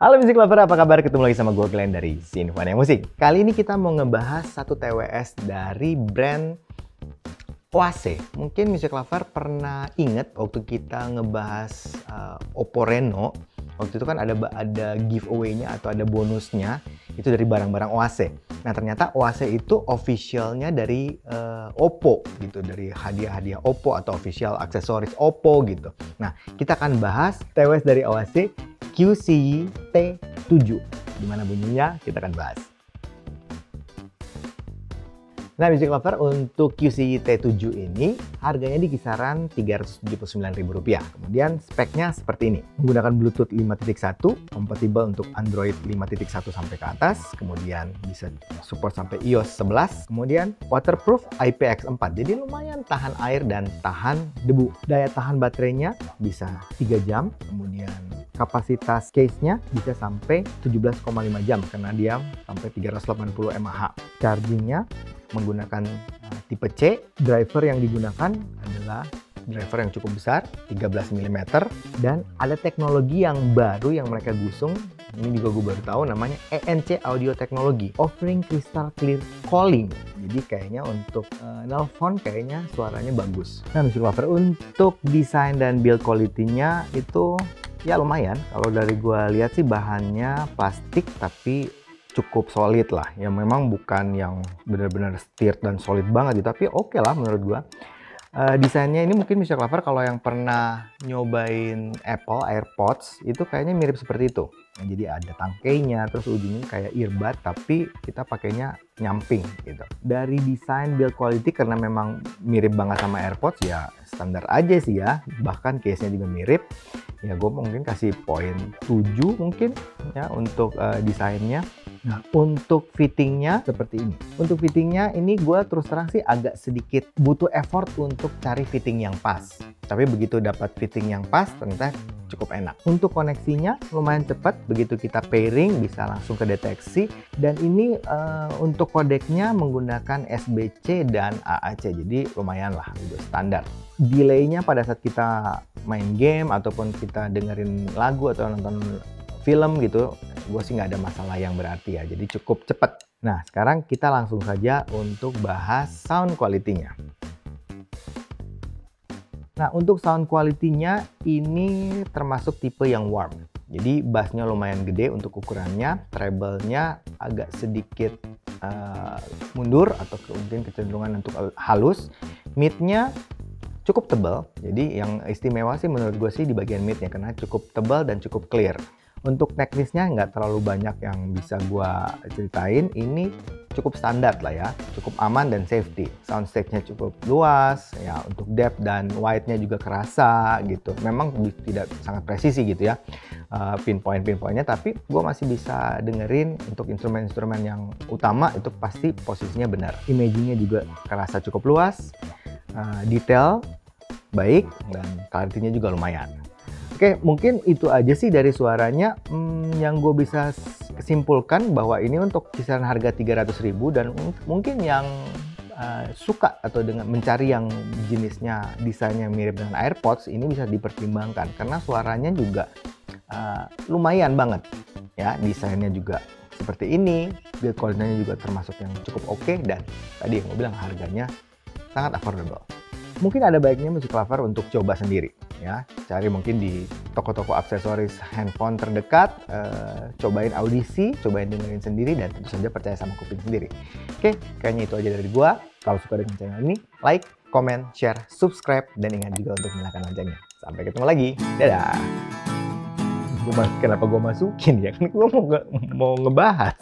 Halo Music Lover, apa kabar? Ketemu lagi sama gue Glenn dari Sinfonia Musik. Kali ini kita mau ngebahas satu TWS dari brand Oase. Mungkin Music Lover pernah inget waktu kita ngebahas uh, Oppo Reno. Waktu itu kan ada ada giveaway-nya atau ada bonusnya itu dari barang-barang Oase. Nah ternyata Oase itu officialnya dari uh, Oppo gitu, dari hadiah-hadiah Oppo atau official aksesoris Oppo gitu. Nah kita akan bahas TWS dari Oase QCY T7. Gimana bunyinya? Kita akan bahas. Nah, Music Lover untuk QCY T7 ini harganya di kisaran Rp379.000. Kemudian speknya seperti ini. Menggunakan Bluetooth 5.1, kompatibel untuk Android 5.1 sampai ke atas, kemudian bisa support sampai iOS 11, kemudian waterproof IPX4. Jadi lumayan tahan air dan tahan debu. Daya tahan baterainya bisa 3 jam, kemudian kapasitas case-nya bisa sampai 17,5 jam karena dia sampai 380 mAh. Charging-nya menggunakan uh, tipe C. Driver yang digunakan adalah driver yang cukup besar, 13 mm, dan ada teknologi yang baru yang mereka gusung. Ini juga gue baru tahu namanya ENC Audio Technology, offering crystal clear calling. Jadi kayaknya untuk uh, nelpon kayaknya suaranya bagus. Nah, Music Lover untuk desain dan build quality-nya itu ya lumayan. Kalau dari gue lihat sih bahannya plastik tapi cukup solid lah. Ya memang bukan yang benar-benar stirred dan solid banget gitu, tapi oke okay lah menurut gua. Uh, desainnya ini mungkin bisa Clover kalau yang pernah nyobain Apple AirPods itu kayaknya mirip seperti itu. Nah, jadi ada tangkainya, terus ujungnya kayak earbud tapi kita pakainya nyamping gitu. Dari desain build quality karena memang mirip banget sama AirPods ya standar aja sih ya. Bahkan case-nya juga mirip. Ya gue mungkin kasih poin 7 mungkin ya untuk uh, desainnya. Nah, untuk fittingnya seperti ini. Untuk fittingnya ini gue terus terang sih agak sedikit butuh effort untuk cari fitting yang pas. Tapi begitu dapat fitting yang pas, ternyata cukup enak. Untuk koneksinya lumayan cepat, begitu kita pairing bisa langsung ke deteksi. Dan ini uh, untuk kodeknya menggunakan SBC dan AAC, jadi lumayan lah, udah standar. Delaynya pada saat kita main game ataupun kita dengerin lagu atau nonton film gitu, gue sih nggak ada masalah yang berarti ya. Jadi cukup cepet. Nah, sekarang kita langsung saja untuk bahas sound quality-nya. Nah, untuk sound quality-nya ini termasuk tipe yang warm. Jadi bassnya lumayan gede untuk ukurannya, treble-nya agak sedikit uh, mundur atau mungkin kecenderungan untuk halus. Mid-nya cukup tebal, jadi yang istimewa sih menurut gue sih di bagian mid-nya karena cukup tebal dan cukup clear. Untuk teknisnya nggak terlalu banyak yang bisa gue ceritain. Ini cukup standar lah ya, cukup aman dan safety. Soundstage-nya cukup luas, ya untuk depth dan wide-nya juga kerasa gitu. Memang tidak sangat presisi gitu ya uh, pinpoint-pinpointnya, tapi gue masih bisa dengerin untuk instrumen-instrumen yang utama itu pasti posisinya benar. Imaging-nya juga kerasa cukup luas, uh, detail baik dan clarity-nya juga lumayan. Oke, mungkin itu aja sih dari suaranya. Hmm, yang gue bisa kesimpulkan bahwa ini untuk kisaran harga 300 ribu dan mungkin yang uh, suka atau dengan mencari yang jenisnya desainnya mirip dengan AirPods ini bisa dipertimbangkan karena suaranya juga uh, lumayan banget ya desainnya juga seperti ini build quality juga termasuk yang cukup oke okay, dan tadi yang gue bilang harganya sangat affordable mungkin ada baiknya musik lover untuk coba sendiri ya. Cari mungkin di toko-toko aksesoris handphone terdekat uh, cobain audisi cobain dengerin sendiri dan tentu saja percaya sama kuping sendiri. Oke kayaknya itu aja dari gua. Kalau suka dengan channel ini like comment share subscribe dan ingat juga untuk nyalakan loncengnya. Sampai ketemu lagi. Dadah. Gua kenapa gue masukin ya? Kan gue mau, mau ngebahas